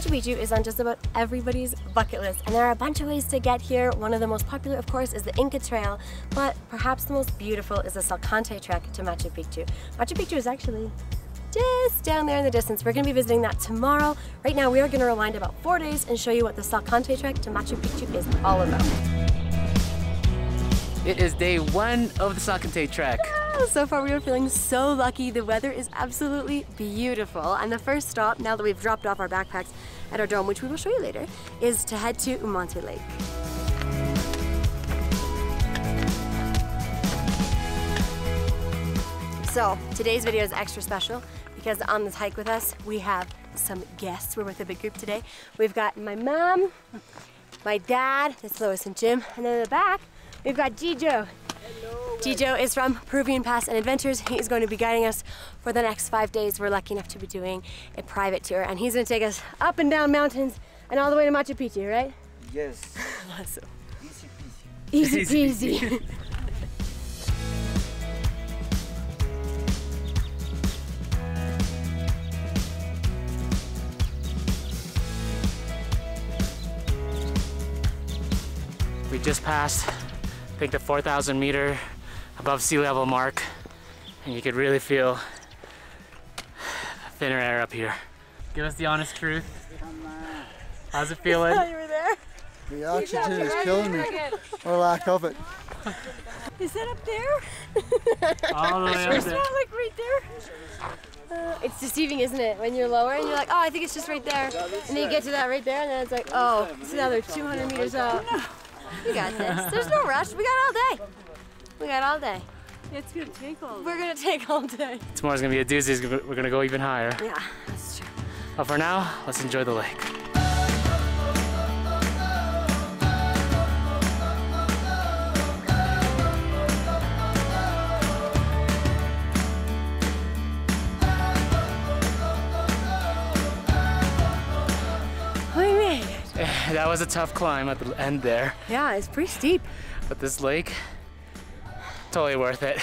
Machu Picchu is on just about everybody's bucket list, and there are a bunch of ways to get here. One of the most popular, of course, is the Inca Trail, but perhaps the most beautiful is the Salkantay Trek to Machu Picchu. Machu Picchu is actually just down there in the distance. We're going to be visiting that tomorrow. Right now, we are going to rewind about four days and show you what the Salkantay Trek to Machu Picchu is all about. It is day one of the Salkantay Trek. So far we are feeling so lucky. The weather is absolutely beautiful. And the first stop, now that we've dropped off our backpacks at our dome, which we will show you later, is to head to Humantay Lake. So today's video is extra special because on this hike with us, we have some guests. We're with a big group today. We've got my mom, my dad, that's Lois and Jim, and then in the back, we've got Gijo. Gijo is from Peruvian Paths and Adventures. He is going to be guiding us for the next five days. We're lucky enough to be doing a private tour, and he's going to take us up and down mountains and all the way to Machu Picchu, right? Yes. Awesome. Easy peasy. Easy peasy. We just passed, I think the 4,000 meter above sea level mark, and you could really feel thinner air up here. Give us the honest truth. How's it feeling? you were there. The oxygen is killing me, or lack of it. Is that up there? All the way up It's there. not like right there. Uh, it's deceiving, isn't it? When you're lower and you're like, oh, I think it's just right there. And then you get to that right there, and then it's like, oh, it's another 200 meters up. We got this. There's no rush. We got all day. We got all day. It's gonna take all. We're gonna take all day. Tomorrow's gonna be a doozy. We're gonna go even higher. Yeah, that's true. But for now, let's enjoy the lake. That was a tough climb at the end there, Yeah, it's pretty steep. but this lake, totally worth it.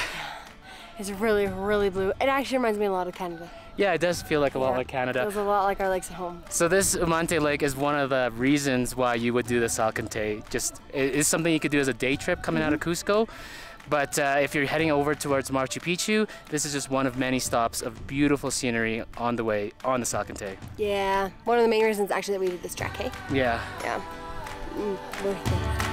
It's really, really blue. It actually reminds me a lot of Canada. Yeah, it does feel like a lot like Canada. It feels a lot like our lakes at home. So this Humantay Lake is one of the reasons why you would do the Salkantay. Just it is something you could do as a day trip coming out of mm-hmm. Cusco. But uh, if you're heading over towards Machu Picchu, this is just one of many stops of beautiful scenery on the way on the Salkantay. Yeah, one of the main reasons actually that we did this trek, hey? Yeah. Yeah. Mm, worth it.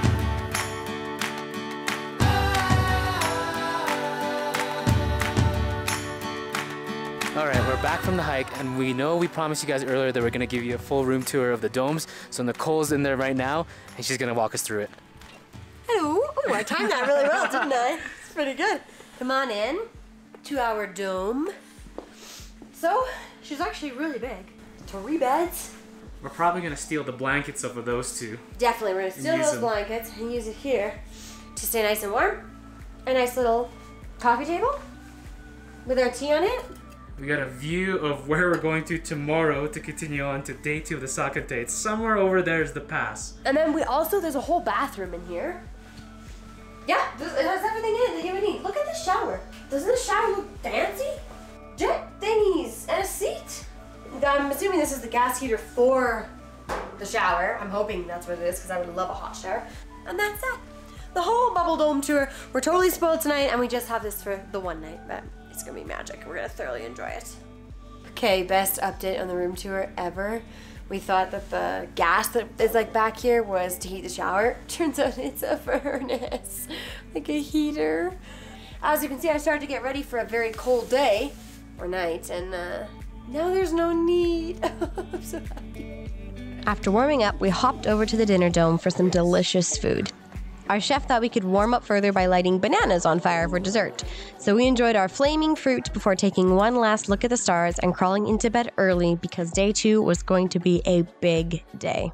All right, we're back from the hike, and we know we promised you guys earlier that we're gonna give you a full room tour of the domes. So Nicole's in there right now, and she's gonna walk us through it. Hello. Oh, I timed that really well, didn't I? It's pretty good. Come on in to our dome. So, she's actually really big. Three beds. We're probably gonna steal the blankets off of those two. Definitely, we're gonna steal those them. blankets and use it here to stay nice and warm. A nice little coffee table with our tea on it. We got a view of where we're going to tomorrow to continue on to day two of the Salkantay. It's somewhere over there is the pass. And then we also, there's a whole bathroom in here. Yeah, it has everything in it that you would need. Look at the shower. Doesn't the shower look fancy? Jet thingies and a seat. I'm assuming this is the gas heater for the shower. I'm hoping that's what it is because I would love a hot shower. And that's it. The whole Bubble Dome tour. We're totally spoiled tonight and we just have this for the one night, but it's gonna be magic. We're gonna thoroughly enjoy it. Okay, best update on the room tour ever. We thought that the gas that is like back here was to heat the shower. Turns out it's a furnace, like a heater. As you can see, I started to get ready for a very cold day or night, and uh, now there's no need. I'm so happy. After warming up, we hopped over to the dinner dome for some delicious food. Our chef thought we could warm up further by lighting bananas on fire for dessert. So we enjoyed our flaming fruit before taking one last look at the stars and crawling into bed early because day two was going to be a big day.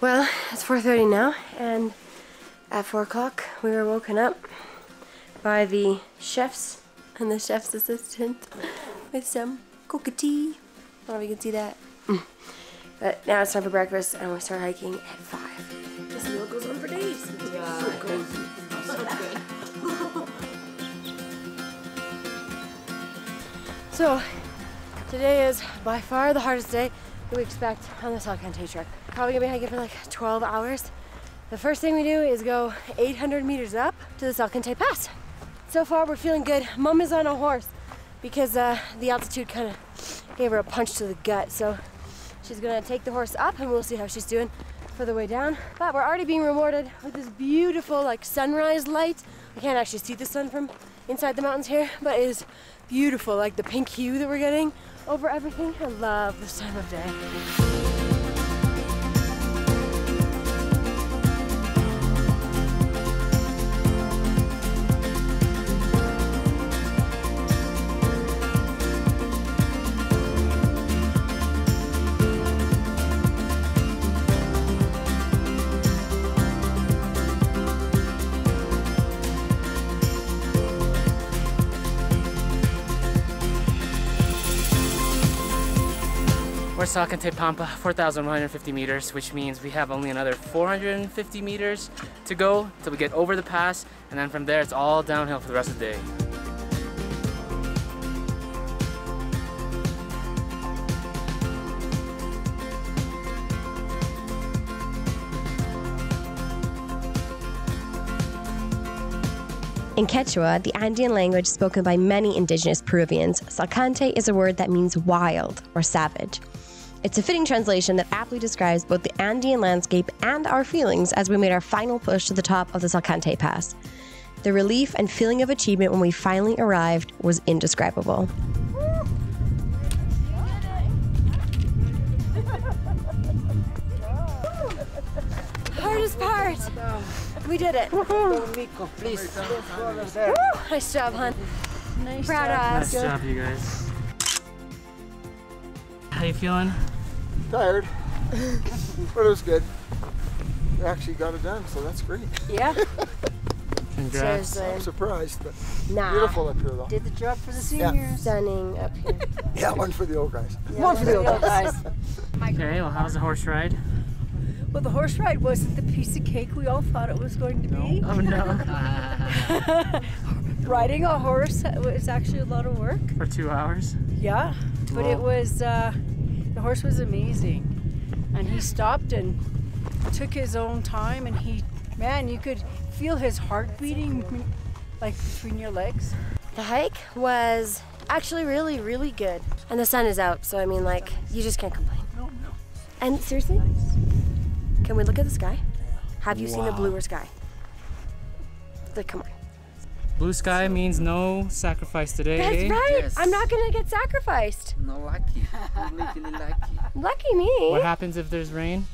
Well, it's 4.30 now, and at 4 o'clock we were woken up by the chefs and the chef's assistant with some coca tea. I don't know if you can see that. Mm. But now it's time for breakfast, and we start hiking at 5. On for days. So good. So, Today is by far the hardest day that we expect on the Salkantay trek. Probably gonna be hiking for like 12 hours. The first thing we do is go 800 meters up to the Salkantay Pass. So far, we're feeling good. Mom is on a horse because uh, the altitude kind of gave her a punch to the gut. So she's gonna take the horse up and we'll see how she's doing for the way down. But we're already being rewarded with this beautiful like sunrise light. I can't actually see the sun from inside the mountains here, but it is beautiful, like the pink hue that we're getting over everything. I love this time of day. We're Pampa, 4,150 meters, which means we have only another 450 meters to go till we get over the pass, and then from there it's all downhill for the rest of the day. In Quechua, the Andean language spoken by many indigenous Peruvians, Salkantay is a word that means wild or savage. It's a fitting translation that aptly describes both the Andean landscape and our feelings as we made our final push to the top of the Salkantay Pass. The relief and feeling of achievement when we finally arrived was indescribable. Hardest part. We did it. Mico, please. Nice job, hon. Nice Proud of us. Nice job, you guys. How you feeling? Tired, but it was good. We actually got it done, so that's great. Yeah. Congrats. I'm surprised, but Nah. beautiful up here though. Did the job for the Yeah. seniors. Stunning up here. Yeah, one for the old guys. One for the old guys. Okay, well, how's the horse ride? Well, the horse ride wasn't the piece of cake we all thought it was going to be. Oh no. Riding a horse was actually a lot of work. for two hours? Yeah, but it was uh, the horse was amazing, and he stopped and took his own time, and he, man, you could feel his heart beating, like between your legs. The hike was actually really, really good. And the sun is out, so I mean, like, you just can't complain. No, no. And seriously, can we look at the sky? Have you seen a bluer sky? Like, come on. Blue sky means no sacrifice today. That's right. Yes. I'm not gonna get sacrificed. No lucky. Luckily lucky. Lucky me. What happens if there's rain?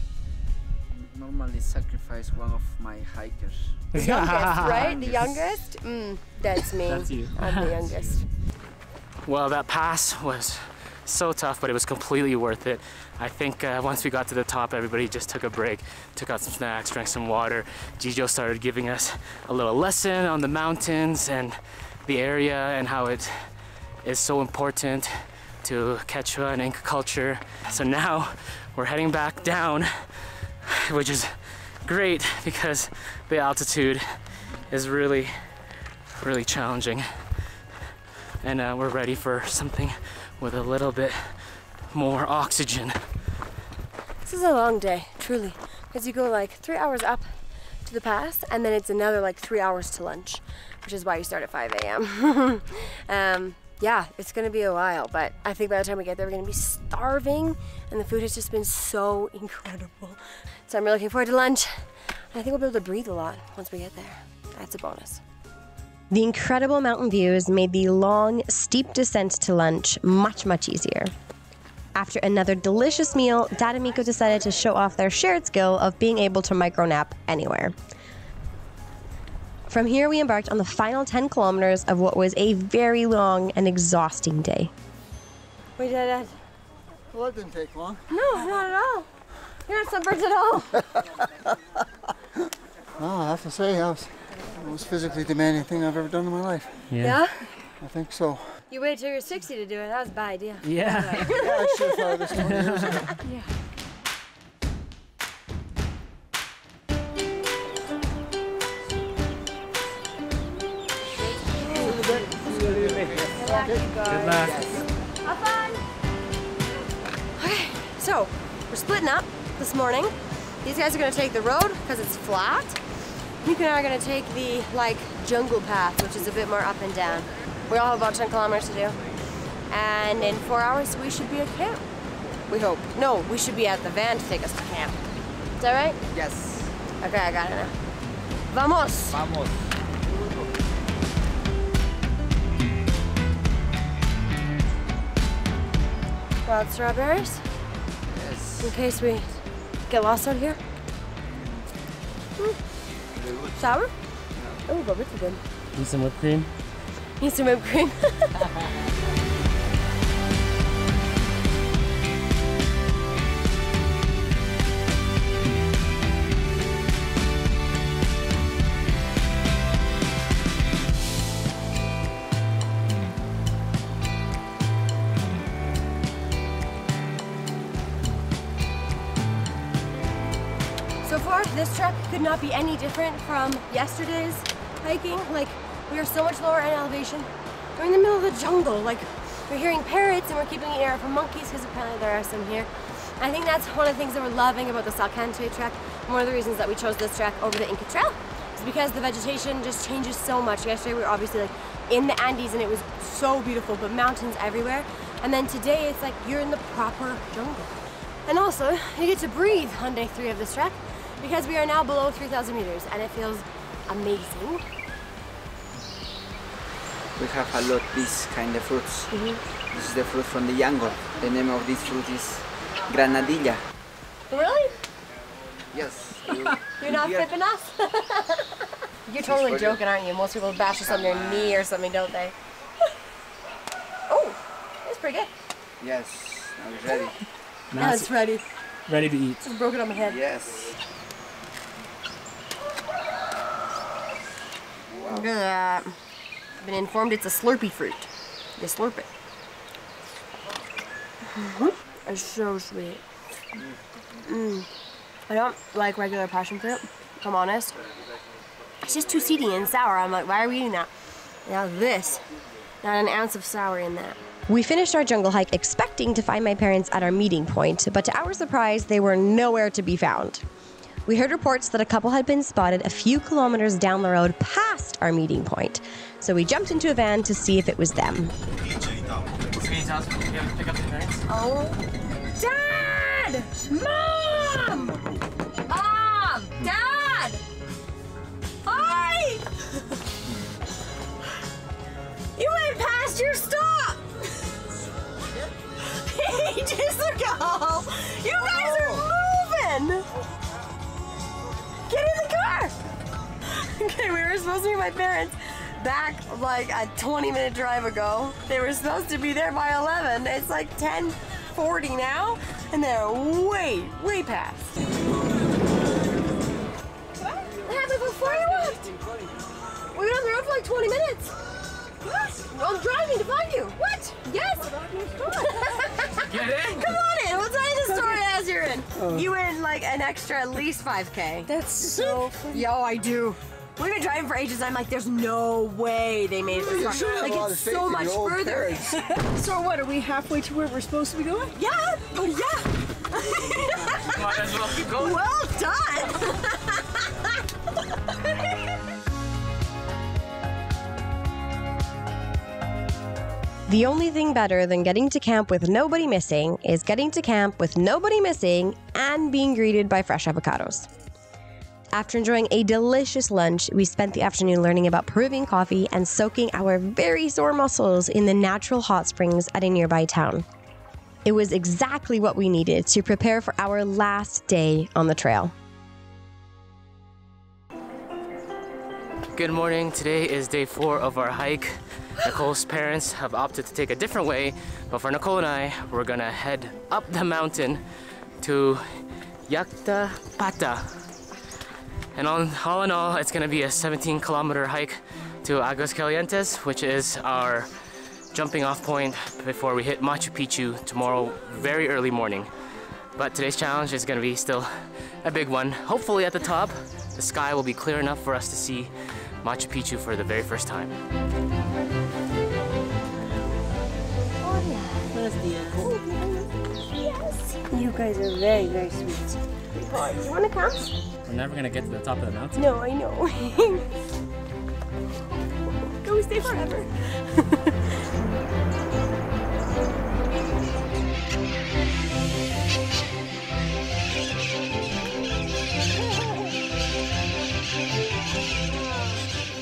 Normally sacrifice one of my hikers. youngest, right? The youngest? Mm, that's me. That's you. I'm the youngest. Well, that pass was so tough, but it was completely worth it. I think uh, once we got to the top, everybody just took a break, took out some snacks, drank some water. Gijo started giving us a little lesson on the mountains and the area and how it is so important to Quechua and Inca culture. So now we're heading back down, which is great because the altitude is really, really challenging and uh, we're ready for something with a little bit more oxygen. This is a long day, truly, because you go like three hours up to the pass, and then it's another like three hours to lunch, which is why you start at 5 a.m. um, yeah, it's gonna be a while, but I think by the time we get there, we're gonna be starving, and the food has just been so incredible. So I'm really looking forward to lunch. I think we'll be able to breathe a lot once we get there. That's a bonus. The incredible mountain views made the long, steep descent to lunch much, much easier. After another delicious meal, Dad and Mico decided to show off their shared skill of being able to micro nap anywhere. From here, we embarked on the final 10 kilometers of what was a very long and exhausting day. We did it. Well, that didn't take long. No, not at all. You're not sunburned at all. Oh, I have to say, I was the most physically demanding thing I've ever done in my life. Yeah? I think so. You waited till you're 60 to do it. That was a bad idea. Yeah. Yeah, I should have thought of this 20 years ago. Good luck. Have fun. Okay, so, we're splitting up this morning. These guys are gonna take the road because it's flat. Mico and I are gonna take the like jungle path, which is a bit more up and down. We all have about 10 kilometers to do. And in four hours, we should be at camp. We hope. No, we should be at the van to take us to camp. Is that right? Yes. Okay, I got it now. Vamos! Vamos. Wild strawberries, Yes. in case we get lost out here. Mm. Sour? Oh, but it's good. Need some whipped cream? Need some whipped cream. far, this trek could not be any different from yesterday's hiking. Like, we are so much lower in elevation. We're in the middle of the jungle. Like, we're hearing parrots and we're keeping an ear for monkeys because apparently there are some here. I think that's one of the things that we're loving about the Salkantay trek. One of the reasons that we chose this trek over the Inca Trail is because the vegetation just changes so much. Yesterday we were obviously like in the Andes and it was so beautiful, but mountains everywhere. And then today it's like you're in the proper jungle. And also, you get to breathe on day three of this trek because we are now below 3,000 meters and it feels amazing. We have a lot of these kind of fruits. Mm-hmm. This is the fruit from the jungle. The name of this fruit is granadilla. Really? Yes. you- You're not here. flipping us? You're totally for you. joking, aren't you? Most people bash us on their knee or something, don't they? oh, it's pretty good. Yes. Now it's ready. Now it's ready. ready to eat. Just broke it on my head. Yes. That. I've been informed it's a slurpy fruit. You slurp it. It's so sweet. Mm. I don't like regular passion fruit, if I'm honest. It's just too seedy and sour. I'm like, why are we eating that? Now this, not an ounce of sour in that. We finished our jungle hike expecting to find my parents at our meeting point, but to our surprise, they were nowhere to be found. We heard reports that a couple had been spotted a few kilometers down the road past our meeting point, so we jumped into a van to see if it was them. Oh. Dad! Mom! Supposed to meet my parents back like a 20 minute drive ago. They were supposed to be there by 11. It's like 10:40 now, and they're way, way past. What happened before you left? We were on the road for like 20 minutes. What? I'm driving to find you. What? Yes. Get in! Come on in. We'll tell you the story as you're in. You win like an extra at least 5k. That's so funny. Yo, I do. We've been driving for ages. I'm like, there's no way they made it this far. Like, it's so much further. So what? Are we halfway to where we're supposed to be going? yeah. Oh, yeah. Might as well keep going. well done. The only thing better than getting to camp with nobody missing is getting to camp with nobody missing and being greeted by fresh avocados. After enjoying a delicious lunch, we spent the afternoon learning about Peruvian coffee and soaking our very sore muscles in the natural hot springs at a nearby town. It was exactly what we needed to prepare for our last day on the trail. Good morning. Today is day four of our hike. Nicole's parents have opted to take a different way, but for Nicole and I, we're gonna head up the mountain to Yakta Pata. And on, all in all, it's gonna be a 17 kilometer hike to Aguas Calientes, which is our jumping off point before we hit Machu Picchu tomorrow, very early morning. But today's challenge is gonna be still a big one. Hopefully at the top, the sky will be clear enough for us to see Machu Picchu for the very first time. Yes. You guys are very, very sweet. Boy, you wanna come? We're never gonna get to the top of the mountain. No, I know. Go stay forever.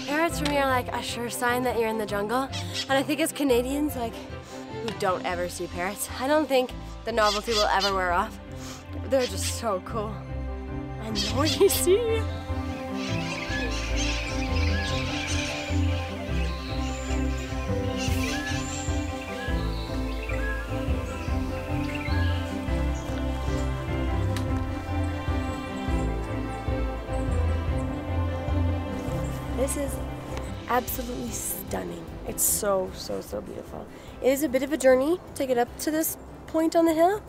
Parrots for me are like a sure sign that you're in the jungle. And I think as Canadians, like, who don't ever see parrots, I don't think the novelty will ever wear off. They're just so cool. Noisy. This is absolutely stunning. It's so, so, so beautiful. It is a bit of a journey to get up to this point on the hill,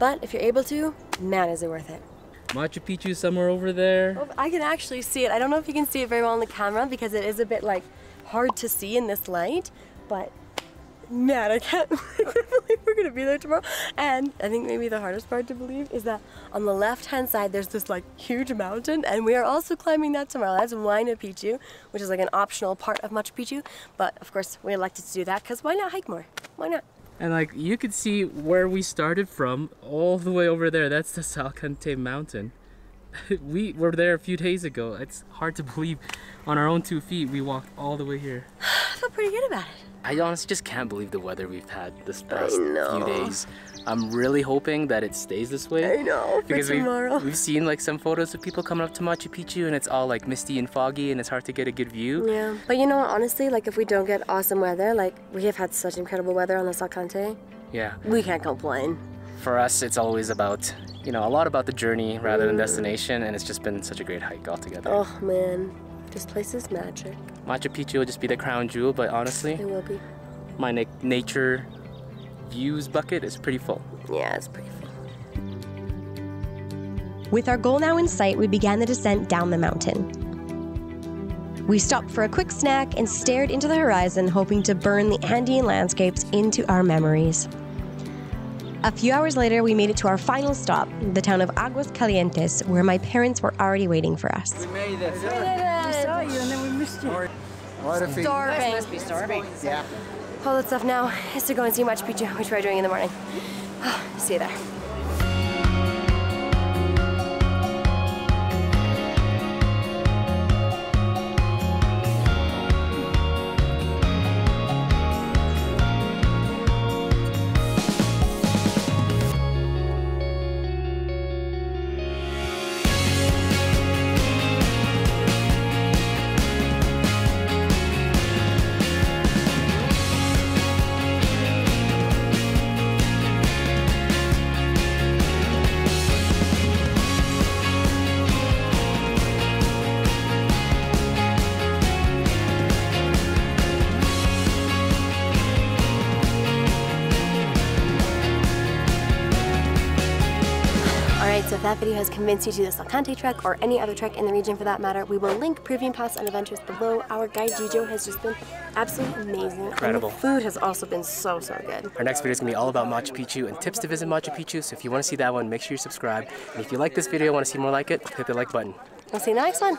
but if you're able to, man, is it worth it. Machu Picchu somewhere over there. Oh, I can actually see it. I don't know if you can see it very well on the camera because it is a bit like hard to see in this light, but man, I can't, believe we're gonna be there tomorrow. And I think maybe the hardest part to believe is that on the left-hand side there's this like huge mountain, and we are also climbing that tomorrow. That's Huayna Picchu, which is like an optional part of Machu Picchu. But of course, we elected to do that because why not hike more? Why not? And like you could see where we started from all the way over there. That's the Salkantay mountain. we were there a few days ago. It's hard to believe on our own two feet we walked all the way here. I feel pretty good about it. I honestly just can't believe the weather we've had this past few days. I'm really hoping that it stays this way. I know, because. We've, we've seen like some photos of people coming up to Machu Picchu and it's all like misty and foggy and it's hard to get a good view. Yeah, but you know what? Honestly, like if we don't get awesome weather, like we have had such incredible weather on the Salkantay, Yeah. we can't complain. For us, it's always about, you know, a lot about the journey rather than mm. destination and it's just been such a great hike altogether. Oh man, this place is magic. Machu Picchu will just be the crown jewel, but honestly, It will be. my na- nature views bucket is pretty full. Yeah, it's pretty fun. With our goal now in sight, we began the descent down the mountain. We stopped for a quick snack and stared into the horizon, hoping to burn the Andean landscapes into our memories. A few hours later, we made it to our final stop, the town of Aguas Calientes, where my parents were already waiting for us. We made it. We saw you and then we missed you. What if he? Starving. Must be starving. Yeah. All that stuff now is to go and see Machu Picchu, which we're doing in the morning. see you there. That video has convinced you to do the Salkantay trek or any other trek in the region for that matter, we will link Peruvian Paths and Adventures below. Our guide Gijo has just been absolutely amazing. Incredible. And food has also been so, so good. Our next video is going to be all about Machu Picchu and tips to visit Machu Picchu. So if you want to see that one, make sure you subscribe. And if you like this video, want to see more like it, hit the like button. We'll see you in the next one.